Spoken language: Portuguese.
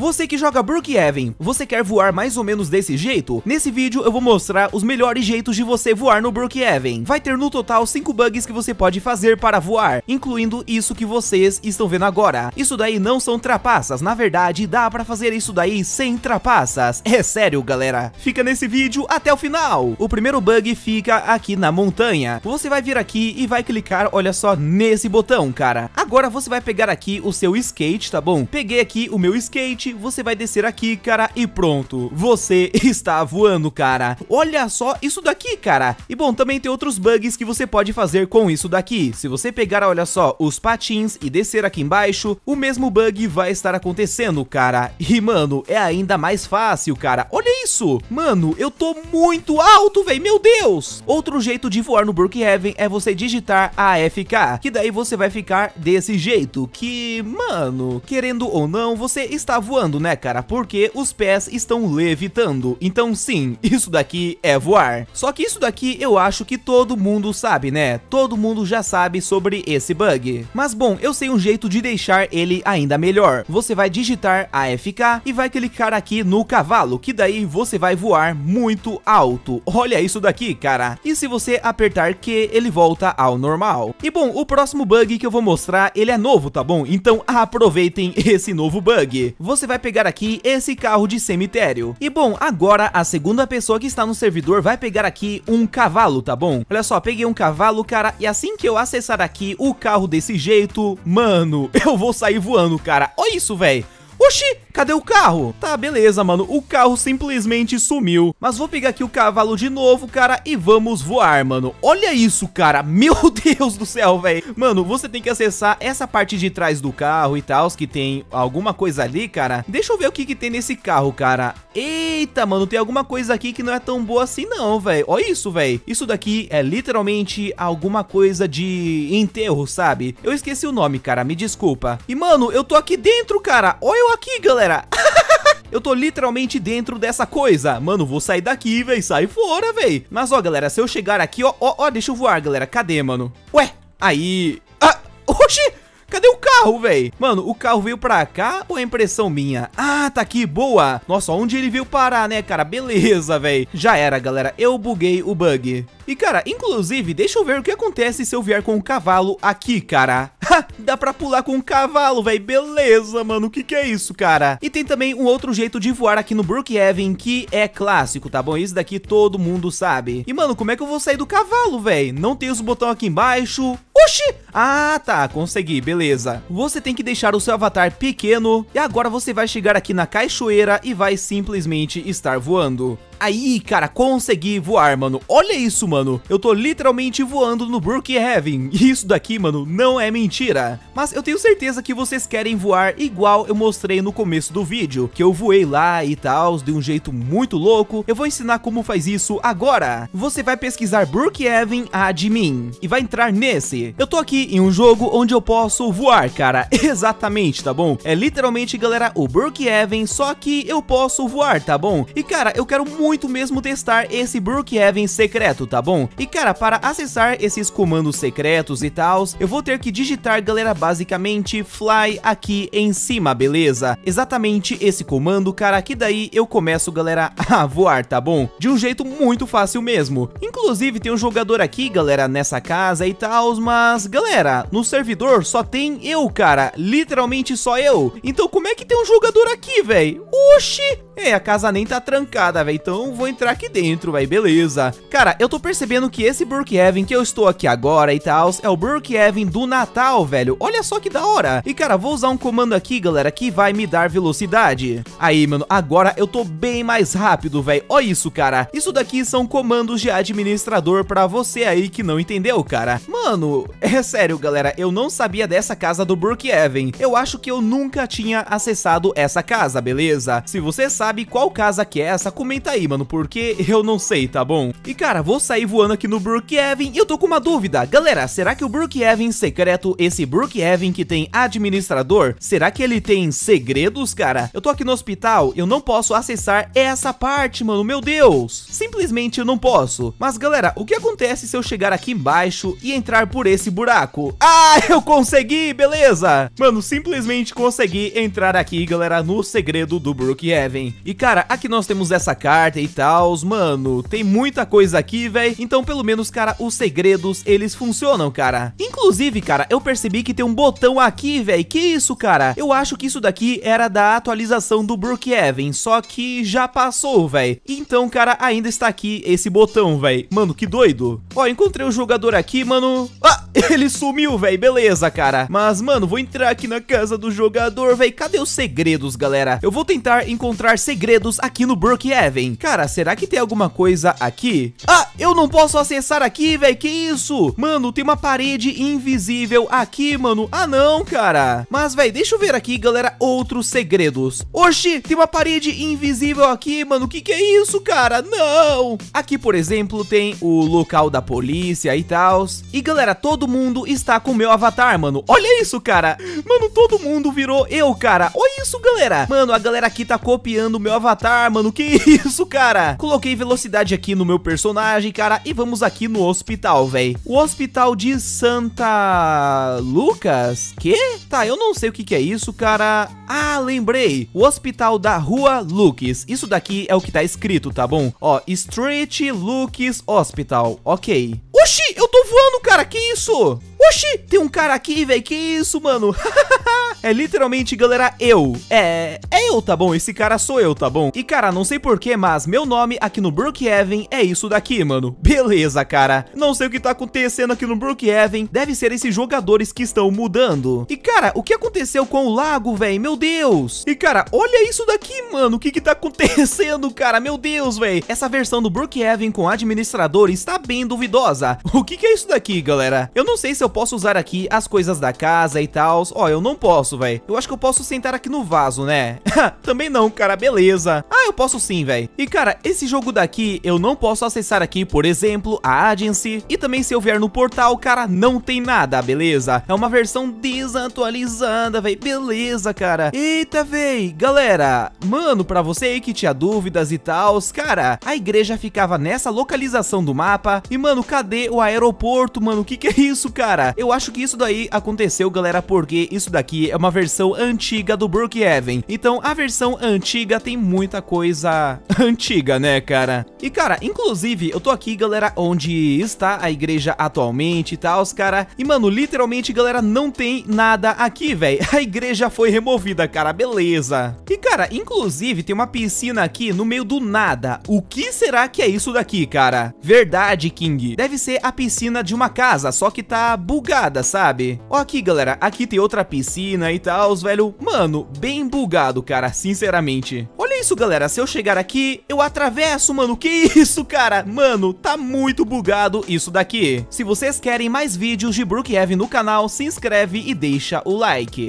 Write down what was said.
Você que joga Brookhaven, você quer voar mais ou menos desse jeito? Nesse vídeo eu vou mostrar os melhores jeitos de você voar no Brookhaven. Vai ter no total 5 bugs que você pode fazer para voar, incluindo isso que vocês estão vendo agora. Isso daí não são trapaças, na verdade dá para fazer isso daí sem trapaças. É sério galera, fica nesse vídeo até o final. O primeiro bug fica aqui na montanha. Você vai vir aqui e vai clicar, olha só, nesse botão, cara. Agora você vai pegar aqui o seu skate, tá bom? Peguei aqui o meu skate, você vai descer aqui, cara, e pronto. Você está voando, cara. Olha só isso daqui, cara. E bom, também tem outros bugs que você pode fazer com isso daqui. Se você pegar, olha só, os patins e descer aqui embaixo, o mesmo bug vai estar acontecendo, cara. E, mano, é ainda mais fácil, cara. Olha isso. Mano, eu tô muito alto, velho. Meu Deus. Outro jeito de voar no Brookhaven é você digitar AFK, que daí você vai ficar desse jeito, que, mano, querendo ou não, você está voando voando, né, cara? Porque os pés estão levitando. Então, sim, isso daqui é voar. Só que isso daqui eu acho que todo mundo sabe, né? Todo mundo já sabe sobre esse bug. Mas bom, eu sei um jeito de deixar ele ainda melhor. Você vai digitar AFK e vai clicar aqui no cavalo, que daí você vai voar muito alto. Olha isso daqui, cara. E se você apertar Q, ele volta ao normal. E bom, o próximo bug que eu vou mostrar, ele é novo, tá bom? Então aproveitem esse novo bug. Você vai pegar aqui esse carro de cemitério. E bom, agora a segunda pessoa que está no servidor vai pegar aqui um cavalo, tá bom? Olha só, peguei um cavalo, cara, e assim que eu acessar aqui o carro desse jeito, mano, eu vou sair voando, cara. Olha isso, velho. Oxi, cadê o carro? Tá, beleza, mano, o carro simplesmente sumiu. Mas vou pegar aqui o cavalo de novo, cara, e vamos voar, mano. Olha isso, cara, meu Deus do céu, velho. Mano, você tem que acessar essa parte de trás do carro e tal, que tem alguma coisa ali, cara. Deixa eu ver o que que tem nesse carro, cara. Eita, mano, tem alguma coisa aqui que não é tão boa assim não, velho. Olha isso, velho. Isso daqui é literalmente alguma coisa de enterro, sabe? Eu esqueci o nome, cara, me desculpa. E, mano, eu tô aqui dentro, cara. Olha aqui, galera. Eu tô literalmente dentro dessa coisa. Mano, vou sair daqui, véi. Sai fora, véi. Mas, ó, galera, se eu chegar aqui, ó, ó, ó, deixa eu voar, galera. Cadê, mano? Ué, aí... Ah, oxi! Cadê o carro, velho? Mano, o carro veio pra cá ou é impressão minha? Ah, tá aqui, boa. Nossa, onde ele veio parar, né, cara? Beleza, velho. Já era, galera. Eu buguei o bug. E, cara, inclusive, deixa eu ver o que acontece se eu vier com o cavalo aqui, cara. Dá pra pular com o cavalo, velho. Beleza, mano. O que que é isso, cara? E tem também um outro jeito de voar aqui no Brookhaven que é clássico, tá bom? Isso daqui todo mundo sabe. E, mano, como é que eu vou sair do cavalo, velho? Não tem os botões aqui embaixo. Oxi! Ah, tá. Consegui. Beleza. Você tem que deixar o seu avatar pequeno. E agora você vai chegar aqui na cachoeira e vai simplesmente estar voando. Aí, cara, consegui voar, mano. Olha isso, mano. Eu tô literalmente voando no Brookhaven. Isso daqui, mano, não é mentira. Mas eu tenho certeza que vocês querem voar igual eu mostrei no começo do vídeo. Que eu voei lá e tal, de um jeito muito louco. Eu vou ensinar como faz isso agora. Você vai pesquisar Brookhaven Admin. E vai entrar nesse. Eu tô aqui em um jogo onde eu posso voar, cara. Exatamente, tá bom? É literalmente, galera, o Brookhaven, só que eu posso voar, tá bom? E, cara, eu quero muito muito mesmo testar esse Brookhaven secreto, tá bom? E cara, para acessar esses comandos secretos e tal, eu vou ter que digitar, galera, basicamente fly aqui em cima, beleza? Exatamente esse comando, cara, que daí eu começo, galera, a voar, tá bom? De um jeito muito fácil mesmo. Inclusive, tem um jogador aqui, galera, nessa casa e tal, mas, galera, no servidor só tem eu, cara, literalmente só eu. Então como é que tem um jogador aqui, velho? Oxi! É, a casa nem tá trancada, velho, então vou entrar aqui dentro, velho, beleza. Cara, eu tô percebendo que esse Brookhaven que eu estou aqui agora e tal, é o Brookhaven do Natal, velho. Olha só que da hora. E, cara, vou usar um comando aqui, galera, que vai me dar velocidade. Aí, mano, agora eu tô bem mais rápido, velho. Olha isso, cara. Isso daqui são comandos de administrador pra você aí que não entendeu, cara. Mano, é sério, galera, eu não sabia dessa casa do Brookhaven. Eu acho que eu nunca tinha acessado essa casa, beleza? Se você sabe qual casa que é essa, comenta aí, mano, porque eu não sei, tá bom? E cara, vou sair voando aqui no Brookhaven e eu tô com uma dúvida. Galera, será que o Brookhaven secreto, esse Brookhaven que tem administrador, será que ele tem segredos, cara? Eu tô aqui no hospital, eu não posso acessar essa parte, mano, meu Deus. Simplesmente eu não posso. Mas galera, o que acontece se eu chegar aqui embaixo e entrar por esse buraco? Ah, eu consegui, beleza. Mano, simplesmente consegui entrar aqui, galera, no segredo do Brookhaven. E cara, aqui nós temos essa carta e tal, mano, tem muita coisa aqui, velho. Então pelo menos, cara, os segredos, eles funcionam, cara. Inclusive, cara, eu percebi que tem um botão aqui, velho. Que isso, cara? Eu acho que isso daqui era da atualização do Brookhaven, só que já passou, velho. Então, cara, ainda está aqui esse botão, velho. Mano, que doido. Ó, encontrei o jogador aqui, mano. Ah, ele sumiu, velho. Beleza, cara. Mas, mano, vou entrar aqui na casa do jogador, velho. Cadê os segredos, galera? Eu vou tentar encontrar segredos aqui no Brookhaven. Cara, será que tem alguma coisa aqui? Ah, eu não posso acessar aqui, velho. Que isso? Mano, tem uma parede invisível aqui, mano. Ah, não, cara. Mas, velho, deixa eu ver aqui, galera, outros segredos. Oxi, tem uma parede invisível aqui, mano. Que que é isso, cara? Não. Aqui, por exemplo, tem o local da polícia e tal. E, galera, todo mundo está com o meu avatar, mano. Olha isso, cara. Mano, todo mundo virou eu, cara. Olha isso, galera. Mano, a galera aqui tá copiando o meu avatar, mano. Que isso, cara? Coloquei velocidade aqui no meu personagem, cara. E vamos aqui no hospital, velho. O hospital de Santa Lucas? Que? Tá, eu não sei o que que é isso, cara. Ah, lembrei. O hospital da Rua Lucas. Isso daqui é o que tá escrito, tá bom? Ó, Street Lucas Hospital. Ok. Oxi, eu tô voando, cara. Que isso? Oxi, tem um cara aqui, velho. Que isso, mano? é literalmente, galera, eu. É, é eu, tá bom? Esse cara sou eu, tá bom? E, cara, não sei porquê, mas meu nome aqui no Brookhaven é isso daqui, mano. Beleza, cara. Não sei o que tá acontecendo aqui no Brookhaven. Deve ser esses jogadores que estão mudando. E, cara, o que aconteceu com o lago, velho? Meu Deus. E, cara, olha isso daqui, mano. O que que tá acontecendo, cara? Meu Deus, velho. Essa versão do Brookhaven com administrador está bem duvidosa. O que que é isso daqui, galera? Eu não sei se eu posso usar aqui as coisas da casa e tal. Ó, eu não posso, velho. Eu acho que eu posso sentar aqui no vaso, né? Também não, cara, beleza. Ah, eu posso sim, velho. E, cara, esse jogo daqui eu não posso acessar aqui, por exemplo, a Agency. E também se eu vier no portal, cara, não tem nada, beleza? É uma versão desatualizada, velho. Beleza, cara. Eita, véi. Galera, mano, pra você aí que tinha dúvidas e tal, cara, a igreja ficava nessa localização do mapa. E, mano, cadê o aeroporto, mano? O que que é isso, cara? Eu acho que isso daí aconteceu, galera, porque isso daqui é uma versão antiga do Brookhaven. Então, a versão antiga tem muita coisa antiga, né, cara? E, cara, inclusive, eu tô aqui, galera, onde está a igreja atualmente e tal, cara. E, mano, literalmente, galera, não tem nada aqui, velho. A igreja foi removida, cara, beleza. E, cara, inclusive, tem uma piscina aqui no meio do nada. O que será que é isso daqui, cara? Verdade, King. Deve ser a piscina de uma casa, só que tá bugada, sabe? Ó aqui, galera, aqui tem outra piscina e tal, velho. Mano, bem bugado, cara, sinceramente. Olha isso, galera, se eu chegar aqui, eu atravesso, mano. Que isso, cara? Mano, tá muito bugado isso daqui. Se vocês querem mais vídeos de Brookhaven no canal, se inscreve e deixa o like.